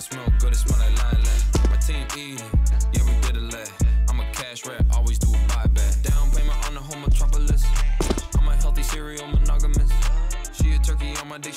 still smell good, it smell like lilac. My team eating, yeah, we did a lot. I'm a cash rap, always do a buyback. Down payment on the whole metropolis. I'm a healthy serial monogamous. She a turkey on my dick.